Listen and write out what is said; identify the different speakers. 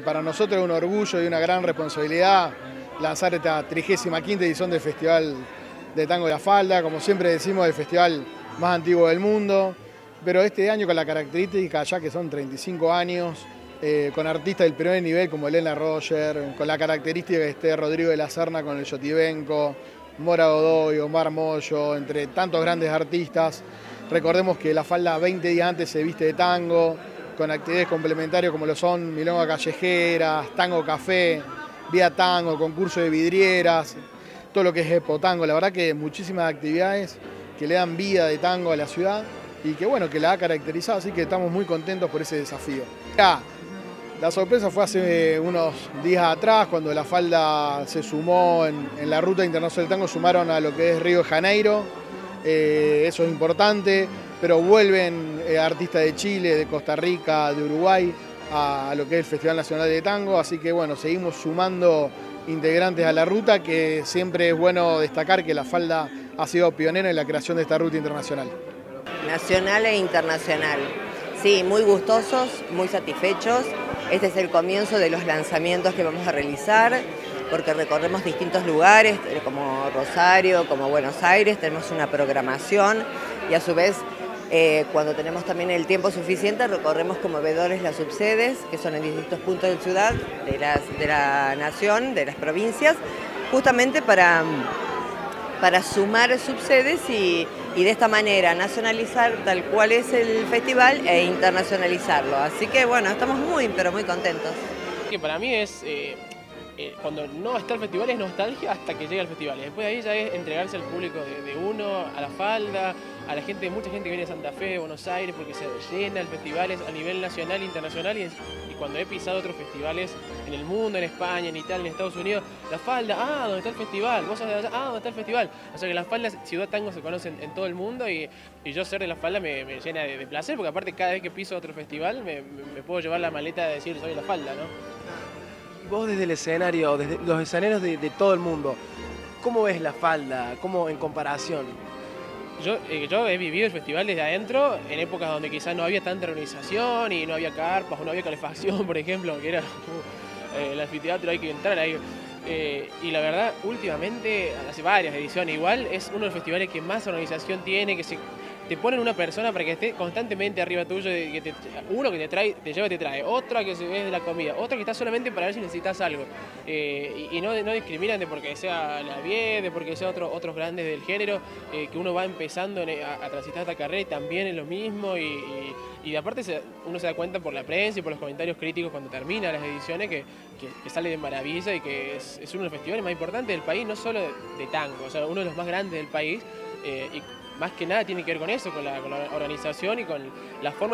Speaker 1: Para nosotros es un orgullo y una gran responsabilidad lanzar esta 35 edición del Festival de Tango de la Falda, como siempre decimos, el festival más antiguo del mundo, pero este año con la característica ya que son 35 años, eh, con artistas del primer nivel como Elena Roger, con la característica que esté Rodrigo de la Serna con el Yotibenco, Mora Godoy, Omar Moyo, entre tantos grandes artistas. Recordemos que la falda 20 días antes se viste de tango, con actividades complementarias como lo son milonga callejeras, tango café, vía tango, concurso de vidrieras, todo lo que es tango. La verdad que muchísimas actividades que le dan vida de tango a la ciudad y que bueno, que la ha caracterizado, así que estamos muy contentos por ese desafío. la sorpresa fue hace unos días atrás, cuando la falda se sumó en, la ruta internacional del tango, sumaron a lo que es Río de Janeiro, eh, eso es importante pero vuelven eh, artistas de Chile, de Costa Rica, de Uruguay a, lo que es el Festival Nacional de Tango, así que bueno, seguimos sumando integrantes a la ruta, que siempre es bueno destacar que la Falda ha sido pionera en la creación de esta ruta internacional.
Speaker 2: Nacional e internacional. Sí, muy gustosos, muy satisfechos. Este es el comienzo de los lanzamientos que vamos a realizar, porque recorremos distintos lugares, como Rosario, como Buenos Aires, tenemos una programación y a su vez eh, cuando tenemos también el tiempo suficiente, recorremos como veedores las subsedes, que son en distintos puntos de la ciudad, de, la nación, de las provincias, justamente para, para sumar subsedes y, de esta manera nacionalizar tal cual es el festival e internacionalizarlo. Así que bueno, estamos muy, pero muy contentos.
Speaker 3: Que para mí es... Eh, eh, cuando no está el festival es nostalgia hasta que llega el festival. Después de ahí ya es entregarse al público de, uno, a la falda, a la gente, mucha gente que viene de Santa Fe, de Buenos Aires, porque se llena el festival a nivel nacional e internacional. Y, cuando he pisado otros festivales en el mundo, en España, en Italia, en Estados Unidos, la falda, ah, ¿dónde está el festival? Vos allá, ah, ¿dónde está el festival? O sea que la falda, Ciudad Tango se conocen en todo el mundo y, yo ser de la falda me, llena de, placer, porque aparte cada vez que piso otro festival me, me puedo llevar la maleta de decir soy de la falda, ¿no?
Speaker 4: Vos desde el escenario, desde los escenarios de, todo el mundo, ¿cómo ves la falda? ¿Cómo en comparación?
Speaker 3: Yo, eh, yo he vivido el festival desde adentro, en épocas donde quizás no había tanta organización y no había carpas o no había calefacción, por ejemplo, que era uh, el anfiteatro, hay que entrar ahí. Eh, y la verdad, últimamente, hace varias ediciones igual, es uno de los festivales que más organización tiene, que se te ponen una persona para que esté constantemente arriba tuyo, que uno que te trae, te lleva y te trae, otra que ve de la comida, otra que está solamente para ver si necesitas algo. Eh, y, no, no discriminan de porque sea la vie, de porque sea otro, otros grandes del género, eh, que uno va empezando a, transitar esta carrera y también es lo mismo. Y, y, aparte uno se da cuenta por la prensa y por los comentarios críticos cuando termina las ediciones que, que, sale de maravilla y que es, uno de los festivales más importantes del país, no solo de, tango, o sea, uno de los más grandes del país. Eh, y más que nada tiene que ver con eso, con la, con la organización y con la forma de